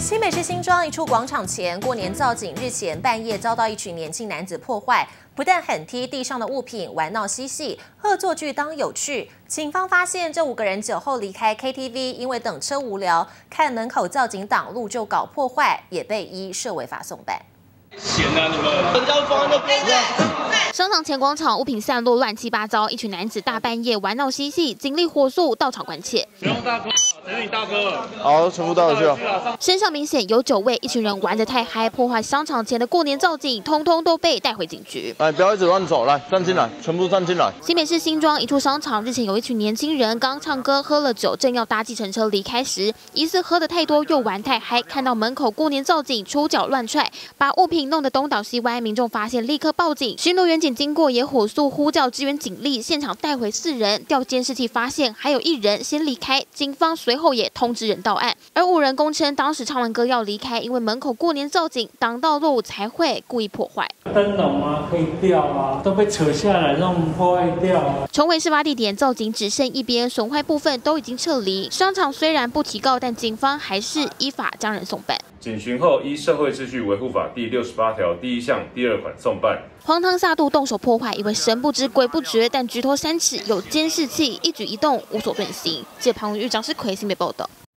新北市新庄一处广场前过年造景，日前半夜遭到一群年轻男子破坏，不但狠踢地上的物品，玩闹嬉戏，恶作剧当有趣。警方发现这五个人酒后离开 KTV，因为等车无聊，看门口造景挡路就搞破坏，也被依涉违法送办。闲啊你们！人家放那商场前广场物品散落乱七八糟，一群男子大半夜玩闹嬉戏，警力火速到场关切。哥，等你大哥。好，全部到了去身上明显有酒味，一群人玩得太嗨，破坏商场前的过年造景，通通都被带回警局。哎，不要一直乱走，来站进来，全部站进来。新北市新庄一处商场日前有一群年轻人刚唱歌喝了酒，正要搭计程车离开时，疑似喝得太多又玩太嗨，看到门口过年造景，出脚乱踹，把物品弄得东倒西歪。民众发现立刻报警，巡逻员警经过也火速呼叫支援警力，现场带回四人，调监视器发现还有一人先离开，警方随后也通知人到案。而五人供称当时唱完歌要离开，因为门口过年造景挡道路才会故意破坏。灯笼啊可以掉啊，都被扯下来让破坏掉。重回事发地点，造景只剩一边，损坏部分都已经撤离。商场虽然不提告，但警方还是依法将人送办。警巡后依《社会秩序维护法》第六十八条第一项第二款送办。荒唐下度动手破坏，以为神不知鬼不觉，但举头三尺有监视器，一举一动无所遁形。借旁狱长是魁星被报道。